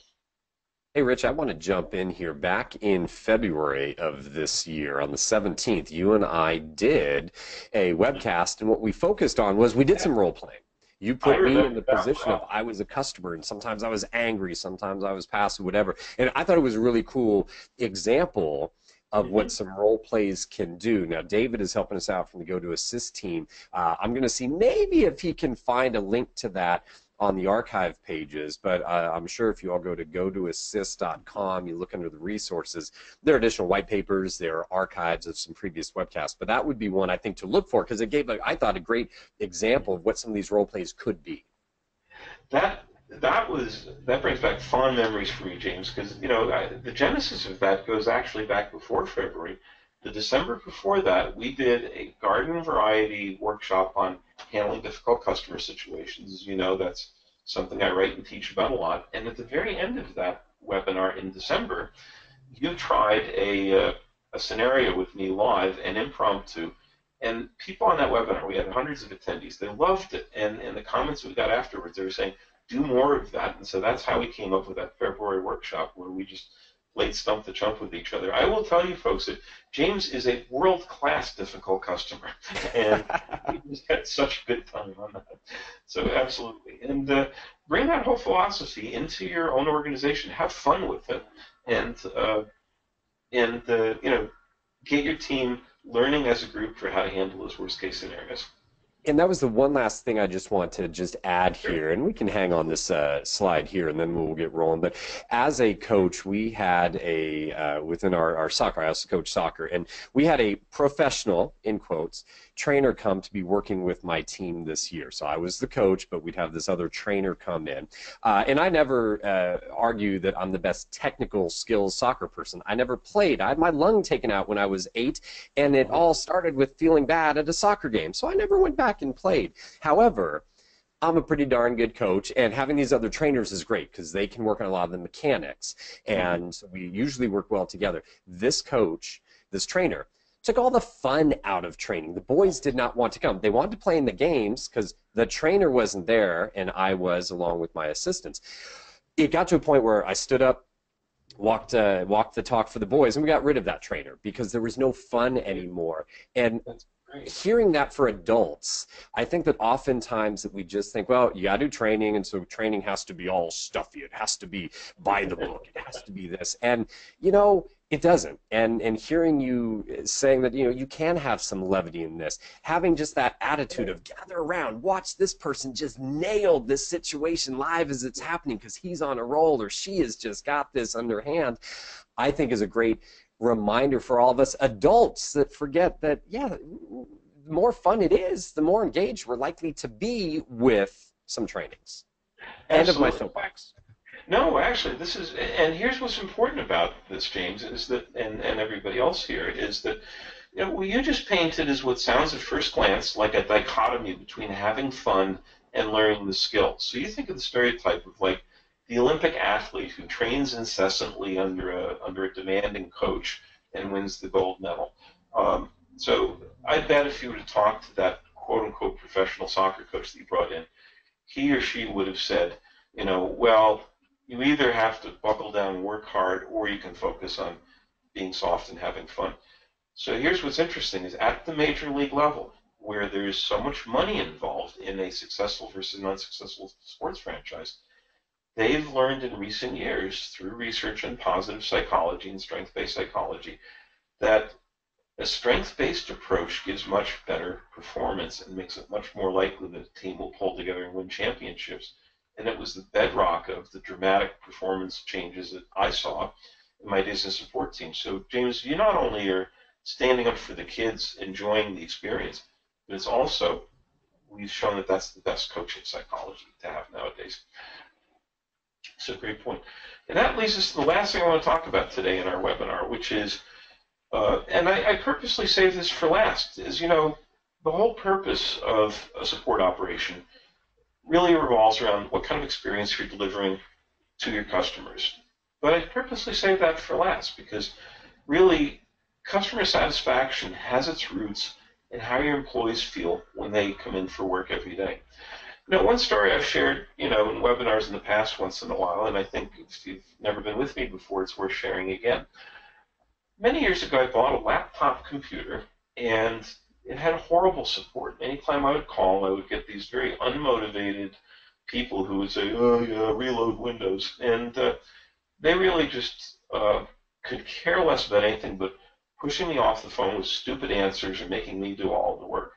Hey, Rich, I want to jump in here. Back in February of this year, on the 17th, you and I did a webcast, and what we focused on was we did some role playing. You put me in the position of I was a customer, and sometimes I was angry, sometimes I was passive, whatever. And I thought it was a really cool example of what some role plays can do. Now, David is helping us out from the GoToAssist team. Uh, I'm going to see maybe if he can find a link to that on the archive pages, but uh, I'm sure if you all go to gotoassist.com, you look under the resources, there are additional white papers, there are archives of some previous webcasts, but that would be one I think to look for because it gave, I thought, a great example of what some of these role plays could be. That that was that brings back fond memories for me, James, because you know I, the genesis of that goes actually back before February. The December before that, we did a garden variety workshop on handling difficult customer situations. As you know, that's something I write and teach about a lot. And at the very end of that webinar in December, you tried a, uh, a scenario with me live and impromptu. And people on that webinar, we had hundreds of attendees, they loved it. And in the comments we got afterwards, they were saying, do more of that. And so that's how we came up with that February workshop where we just played stump the chump with each other. I will tell you, folks, that James is a world-class difficult customer, and he's had such a good time on that. So absolutely, and uh, bring that whole philosophy into your own organization. Have fun with it, and uh, and uh, you know, get your team learning as a group for how to handle those worst-case scenarios. And that was the one last thing I just want to just add here, and we can hang on this uh, slide here, and then we'll get rolling. But as a coach, we had a uh, within our, our soccer. I also coach soccer, and we had a professional in quotes trainer come to be working with my team this year. So I was the coach, but we'd have this other trainer come in, uh, and I never uh, argue that I'm the best technical skills soccer person. I never played. I had my lung taken out when I was eight, and it all started with feeling bad at a soccer game. So I never went back back and played. However, I'm a pretty darn good coach, and having these other trainers is great because they can work on a lot of the mechanics, and we usually work well together. This coach, this trainer, took all the fun out of training. The boys did not want to come. They wanted to play in the games because the trainer wasn't there, and I was along with my assistants. It got to a point where I stood up, walked uh, walked the talk for the boys, and we got rid of that trainer because there was no fun anymore. And hearing that for adults, I think that oftentimes that we just think, well, you got to do training, and so training has to be all stuffy. It has to be by the book. It has to be this, and you know, it doesn't. And and hearing you uh, saying that you know you can have some levity in this, having just that attitude of gather around, watch this person just nailed this situation live as it's happening because he's on a roll or she has just got this underhand. I think is a great reminder for all of us adults that forget that, yeah, the more fun it is, the more engaged we're likely to be with some trainings. Absolutely. End of my soapbox. No, actually, this is, and here's what's important about this, James, is that, and, and everybody else here, is that, you know, what you just painted is what sounds at first glance like a dichotomy between having fun and learning the skills. So you think of the stereotype of like the Olympic athlete who trains incessantly under a under a demanding coach and wins the gold medal. Um, so I bet if you were to talk to that quote unquote professional soccer coach that you brought in, he or she would have said, you know, well, you either have to buckle down and work hard, or you can focus on being soft and having fun. So here's what's interesting: is at the major league level, where there's so much money involved in a successful versus non-successful sports franchise they've learned in recent years through research in positive psychology and strength based psychology that a strength based approach gives much better performance and makes it much more likely that a team will pull together and win championships. And it was the bedrock of the dramatic performance changes that I saw in my in support team. So, James, you not only are standing up for the kids, enjoying the experience, but it's also, we've shown that that's the best coaching psychology to have nowadays. It's a great point. And that leads us to the last thing I want to talk about today in our webinar, which is, uh, and I, I purposely saved this for last, is, you know, the whole purpose of a support operation really revolves around what kind of experience you're delivering to your customers. But I purposely saved that for last because really customer satisfaction has its roots in how your employees feel when they come in for work every day. Now, one story I've shared, you know, in webinars in the past once in a while, and I think if you've never been with me before, it's worth sharing again. Many years ago, I bought a laptop computer, and it had horrible support. Anytime I would call, I would get these very unmotivated people who would say, "Oh yeah, reload Windows," and uh, they really just uh, could care less about anything but pushing me off the phone with stupid answers and making me do all the work.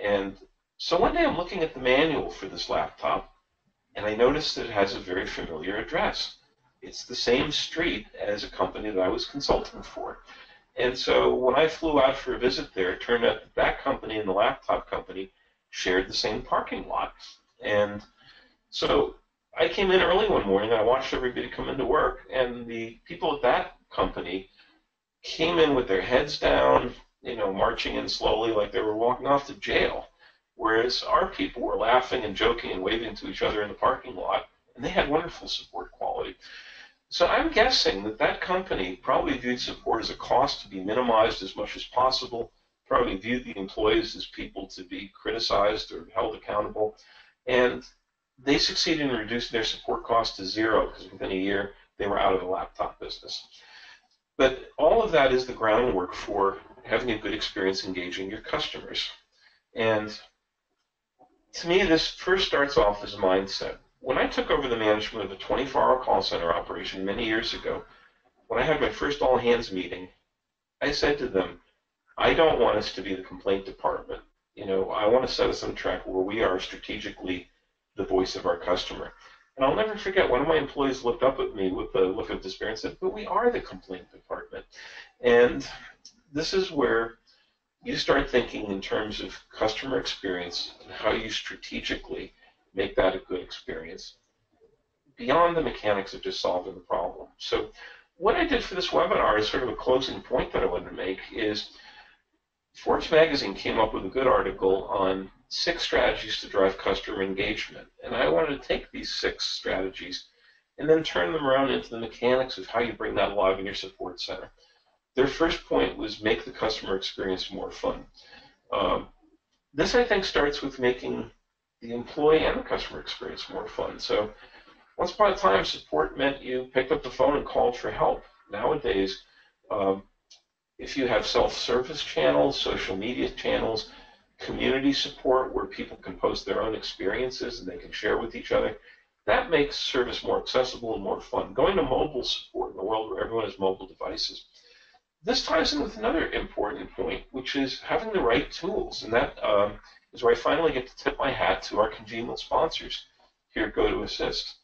And so one day I'm looking at the manual for this laptop, and I noticed that it has a very familiar address. It's the same street as a company that I was consulting for. And so when I flew out for a visit there, it turned out that that company and the laptop company shared the same parking lot. And so I came in early one morning and I watched everybody come into work, and the people at that company came in with their heads down, you know, marching in slowly like they were walking off to jail. Whereas our people were laughing and joking and waving to each other in the parking lot, and they had wonderful support quality. So I'm guessing that that company probably viewed support as a cost to be minimized as much as possible, probably viewed the employees as people to be criticized or held accountable, and they succeeded in reducing their support cost to zero because within a year they were out of the laptop business. But all of that is the groundwork for having a good experience engaging your customers. And to me, this first starts off as a mindset. When I took over the management of a 24-hour call center operation many years ago, when I had my first all-hands meeting, I said to them, I don't want us to be the complaint department You know, I want to set us on track where we are strategically the voice of our customer. And I'll never forget one of my employees looked up at me with a look of despair and said, "But we are the complaint department." And this is where you start thinking in terms of customer experience and how you strategically make that a good experience beyond the mechanics of just solving the problem. So what I did for this webinar is sort of a closing point that I wanted to make is Forbes magazine came up with a good article on six strategies to drive customer engagement. And I wanted to take these six strategies and then turn them around into the mechanics of how you bring that alive in your support center. Their first point was make the customer experience more fun. Um, this, I think, starts with making the employee and the customer experience more fun. So once upon a time, support meant you picked up the phone and called for help. Nowadays, um, if you have self-service channels, social media channels, community support where people can post their own experiences and they can share with each other, that makes service more accessible and more fun. Going to mobile support in a world where everyone has mobile devices. This ties in with another important point, which is having the right tools. And that um, is where I finally get to tip my hat to our congenial sponsors here at GoToAssist.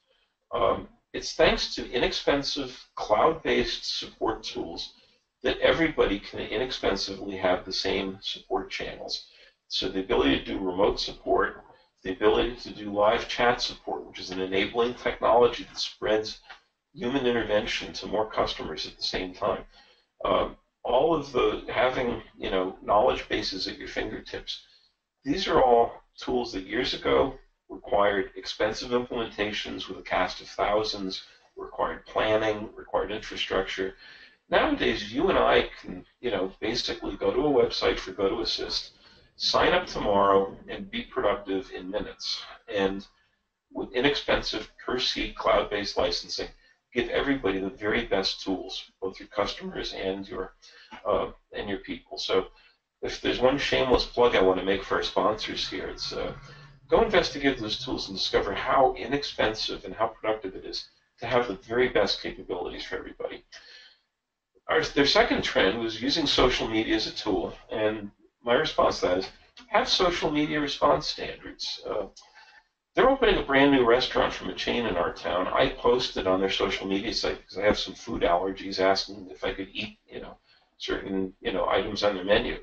Um, it's thanks to inexpensive cloud-based support tools that everybody can inexpensively have the same support channels. So the ability to do remote support, the ability to do live chat support, which is an enabling technology that spreads human intervention to more customers at the same time. Um, all of the having you know knowledge bases at your fingertips. These are all tools that years ago required expensive implementations with a cast of thousands, required planning, required infrastructure. Nowadays, you and I can, you know, basically go to a website for GoToAssist, sign up tomorrow, and be productive in minutes. And with inexpensive per-seat cloud-based licensing, give everybody the very best tools, both your customers and your uh, and your people. So, if there's one shameless plug I want to make for our sponsors here, it's uh, go investigate those tools and discover how inexpensive and how productive it is to have the very best capabilities for everybody. Our, their second trend was using social media as a tool, and my response to that is have social media response standards. Uh, they're opening a brand new restaurant from a chain in our town. I posted on their social media site because I have some food allergies, asking if I could eat, you know, certain, you know, items on their menu.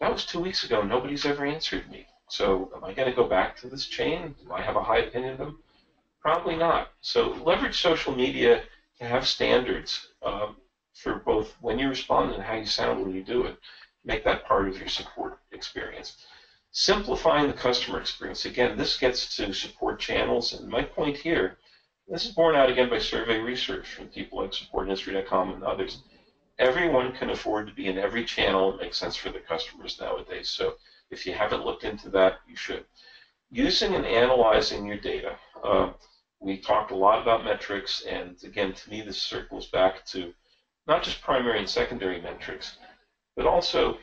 That was two weeks ago. Nobody's ever answered me. So am I going to go back to this chain? Do I have a high opinion of them? Probably not. So leverage social media to have standards um, for both when you respond and how you sound when you do it. Make that part of your support experience. Simplifying the customer experience. Again, this gets to support channels, and my point here, this is borne out again by survey research from people like supportindustry.com and others. Everyone can afford to be in every channel that makes sense for the customers nowadays. So if you haven't looked into that, you should. Using and analyzing your data. Uh, we talked a lot about metrics, and again, to me, this circles back to not just primary and secondary metrics, but also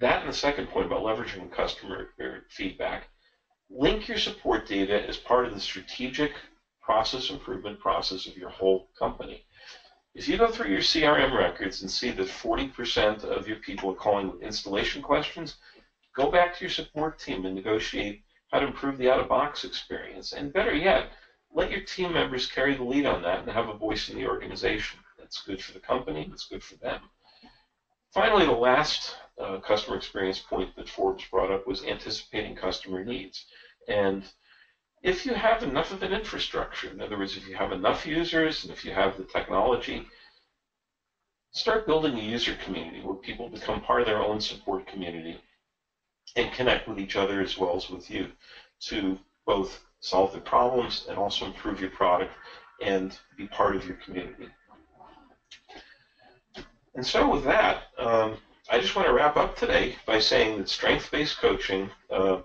that and the second point about leveraging customer feedback. Link your support data as part of the strategic process improvement process of your whole company. If you go through your CRM records and see that 40% of your people are calling with installation questions, Go back to your support team and negotiate how to improve the out-of-box experience. And better yet, let your team members carry the lead on that and have a voice in the organization. That's good for the company. That's good for them. Finally, the last uh, customer experience point that Forbes brought up was anticipating customer needs. And if you have enough of an infrastructure, in other words, if you have enough users and if you have the technology, start building a user community where people become part of their own support community and connect with each other as well as with you to both solve the problems and also improve your product and be part of your community. And so with that, um, I just want to wrap up today by saying that strength-based coaching uh,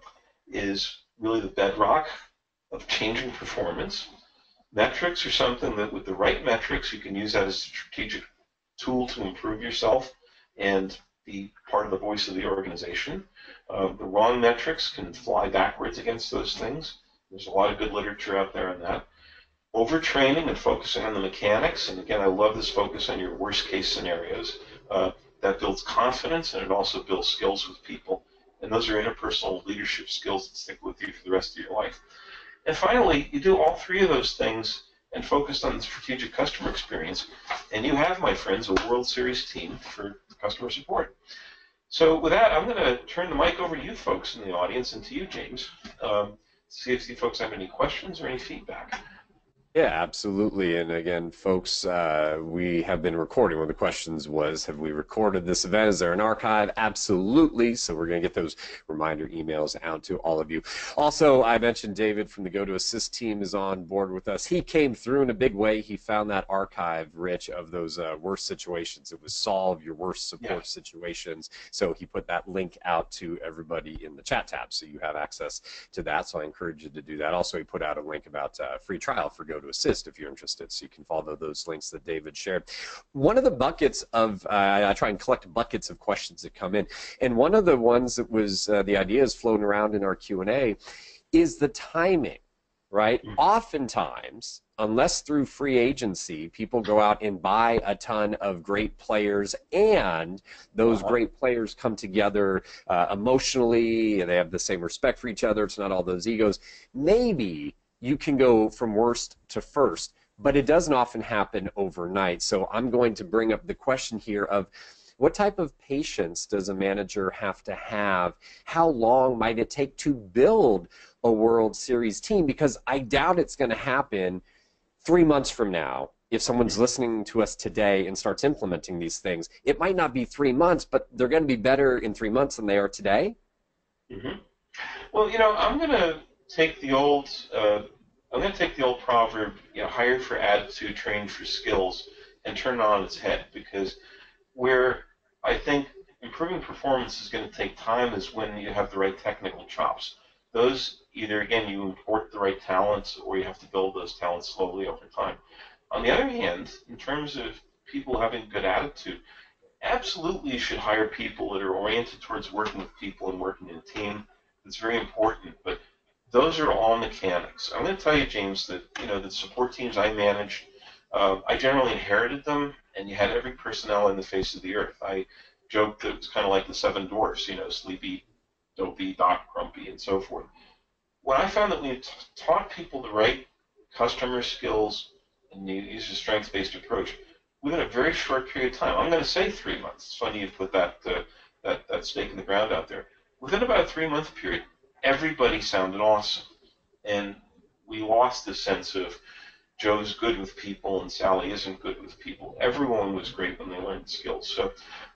is really the bedrock of changing performance. Metrics are something that with the right metrics, you can use that as a strategic tool to improve yourself and be part of the voice of the organization. Uh, the wrong metrics can fly backwards against those things. There's a lot of good literature out there on that. Overtraining and focusing on the mechanics, and again, I love this focus on your worst case scenarios. Uh, that builds confidence and it also builds skills with people. And those are interpersonal leadership skills that stick with you for the rest of your life. And finally, you do all three of those things and focus on the strategic customer experience, and you have, my friends, a World Series team for customer support. So with that, I'm going to turn the mic over to you folks in the audience and to you, James. Um, see if you folks have any questions or any feedback. Yeah, absolutely. And again, folks, uh, we have been recording. One of the questions was, have we recorded this event? Is there an archive? Absolutely. So we're going to get those reminder emails out to all of you. Also, I mentioned David from the Go to Assist team is on board with us. He came through in a big way. He found that archive, Rich, of those uh, worst situations. It was solve your worst support yeah. situations. So he put that link out to everybody in the chat tab. So you have access to that. So I encourage you to do that. Also, he put out a link about uh, free trial for Go to assist if you're interested. So you can follow those links that David shared. One of the buckets of, uh, I try and collect buckets of questions that come in. And one of the ones that was, uh, the ideas floating around in our Q&A is the timing, right? Mm-hmm. Oftentimes, unless through free agency, people go out and buy a ton of great players, and those uh-huh. great players come together uh, emotionally, and they have the same respect for each other. It's not all those egos. Maybe you can go from worst to first, but it doesn't often happen overnight. So I'm going to bring up the question here of what type of patience does a manager have to have? How long might it take to build a World Series team? Because I doubt it's going to happen three months from now. If someone's listening to us today and starts implementing these things, it might not be three months, but they're going to be better in three months than they are today. Mm-hmm. Well, you know, I'm going to take the old uh, I'm going to take the old proverb, you know, hired for attitude, trained for skills, and turn it on its head because where I think improving performance is going to take time is when you have the right technical chops. Those either again you import the right talents or you have to build those talents slowly over time. On the other hand, in terms of people having good attitude, absolutely you should hire people that are oriented towards working with people and working in a team. It's very important, but those are all mechanics. I'm going to tell you, James, that you know the support teams I managed, uh, I generally inherited them, and you had every personnel in the face of the earth. I joked that it was kind of like the seven dwarfs, you know, sleepy, dopey, doc, grumpy, and so forth. When I found that we taught people the right customer skills and you use a strengths-based approach within a very short period of time, I'm going to say three months. It's funny you put that uh, that that stake in the ground out there. Within about a three-month period, everybody sounded awesome. And we lost the sense of Joe's good with people and Sally isn't good with people. Everyone was great when they learned skills. So,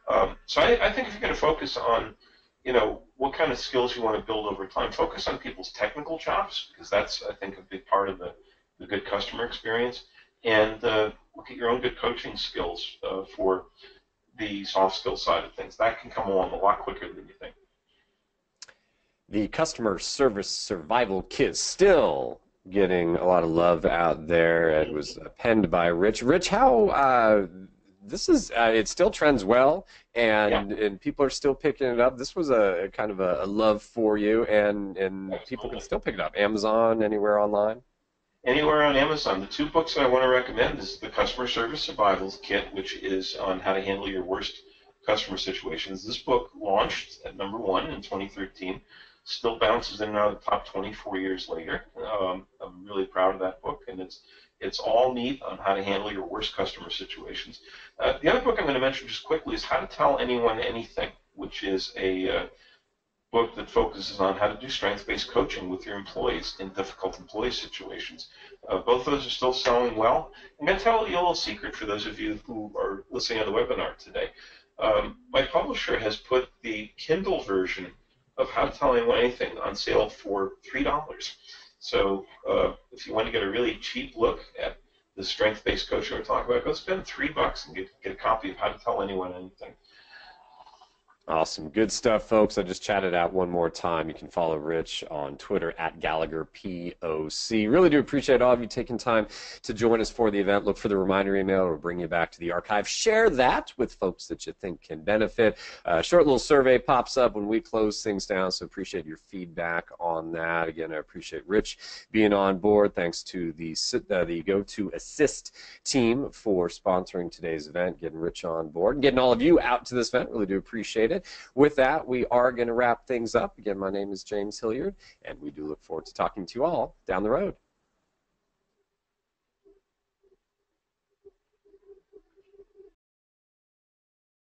um, so I, I think if you're going to focus on, you know, what kind of skills you want to build over time, focus on people's technical chops because that's, I think, a big part of the, the good customer experience. And uh, look at your own good coaching skills uh, for the soft skill side of things. That can come along a lot quicker than you think the customer service survival kit still getting a lot of love out there. It was penned by Rich. Rich, how uh, this is uh, it still trends well, and yeah. and people are still picking it up. This was a, a kind of a, a, love for you, and and Absolutely. people can still pick it up. Amazon, anywhere online. Anywhere on Amazon. The two books that I want to recommend is the Customer Service Survival Kit, which is on how to handle your worst customer situations. This book launched at number one in 2013 still bounces in and out of the top 24 years later. Um, I'm really proud of that book, and it's it's all neat on how to handle your worst customer situations. Uh, the other book I'm going to mention just quickly is How to Tell Anyone Anything, which is a uh, book that focuses on how to do strength-based coaching with your employees in difficult employee situations. Uh, both of those are still selling well. I'm going to tell you a little secret for those of you who are listening to the webinar today. Um, my publisher has put the Kindle version of How to Tell Anyone Anything on sale for $3. So uh, if you want to get a really cheap look at the strength-based coaching we're talking about, go spend three bucks and get, get a copy of How to Tell Anyone Anything. Awesome. Good stuff, folks. I just chatted out one more time. You can follow Rich on Twitter at Gallagher POC. Really do appreciate all of you taking time to join us for the event. Look for the reminder email. We'll bring you back to the archive. Share that with folks that you think can benefit. A short little survey pops up when we close things down, so appreciate your feedback on that. Again, I appreciate Rich being on board. Thanks to the, uh, the GoToAssist team for sponsoring today's event, getting Rich on board, and getting all of you out to this event. Really do appreciate it. It. With that, we are going to wrap things up. Again, my name is James Hilliard, and we do look forward to talking to you all down the road.